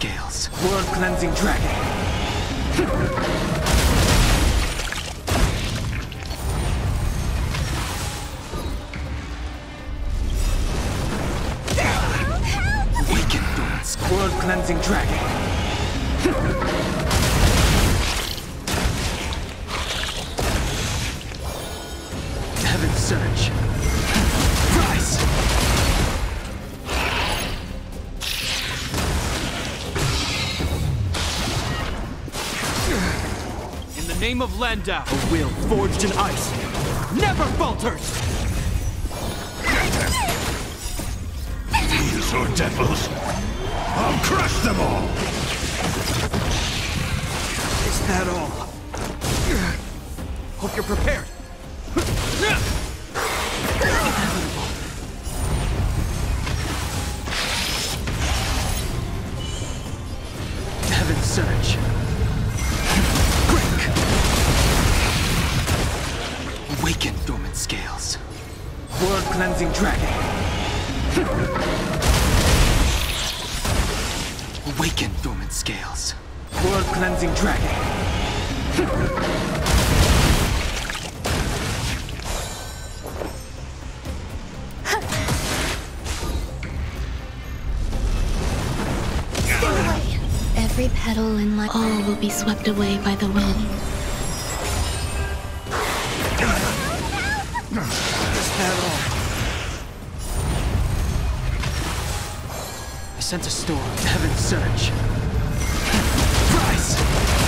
World cleansing dragon. World cleansing dragon. Heaven surge. The name of Landau, a will forged in ice never falters! These are devils. I'll crush them all. Is that all? Hope you're prepared. Awaken dormant scales. World cleansing dragon. Awaken dormant scales. World cleansing dragon. Every petal in life, all will be swept away by the wind. Sense a storm. Heaven surge. Rise!